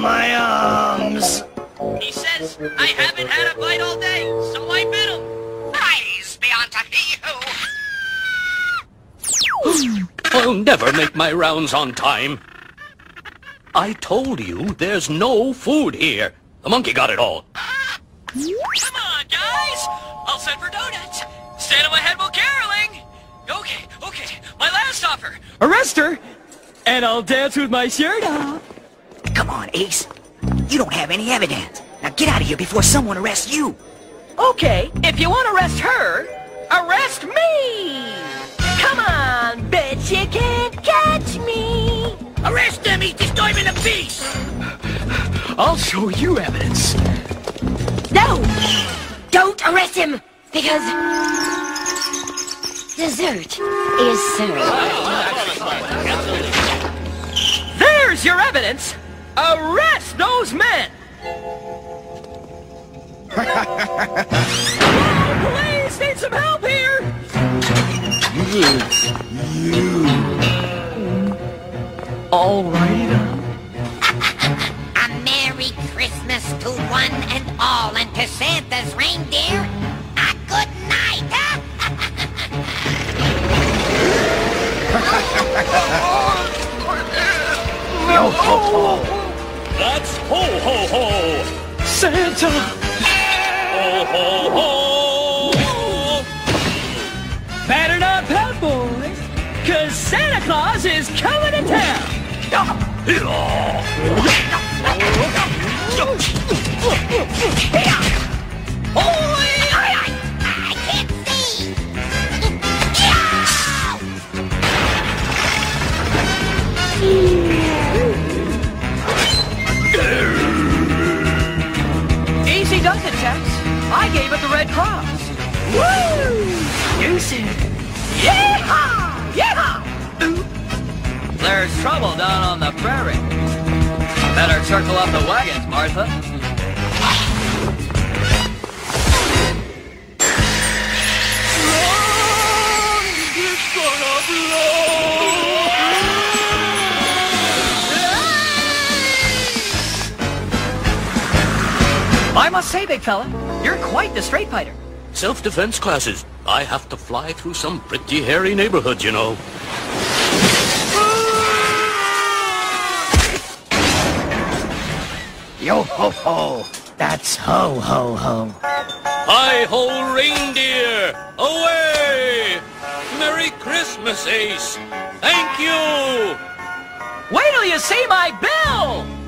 my arms. He says I haven't had a bite all day, so I bit him. Praise be unto he who... I'll never make my rounds on time. I told you there's no food here. The monkey got it all. Come on, guys. I'll send for donuts. Stand on my head while caroling. Okay, okay. My last offer. Arrest her, and I'll dance with my shirt off. Come on, Ace. You don't have any evidence. Now get out of here before someone arrests you. Okay, if you want to arrest her, arrest me! Come on, bitch, you can't catch me! Arrest them! He's disturbing the peace! I'll show you evidence. No! Don't arrest him! Because... Dessert is served. There's your evidence! Arrest those men! oh, police! Need some help here! Alrighty then. Uh, a Merry Christmas to one and all, and to Santa's reindeer, a good night, huh? Yo ho ho. Ho ho! Santa! Ho ho ho! Better not pout, boys, cause Santa Claus is coming to town! Chaps. I gave it the Red Cross. Woo! You see. Yeehaw! Yeehaw! There's trouble down on the prairie. Better circle up the wagons, Martha. I must say, big fella, you're quite the straight fighter. Self-defense classes. I have to fly through some pretty hairy neighborhoods, you know. Yo ho ho. That's ho ho ho. Hi-ho, reindeer! Away! Merry Christmas, Ace! Thank you! Wait till you see my bill!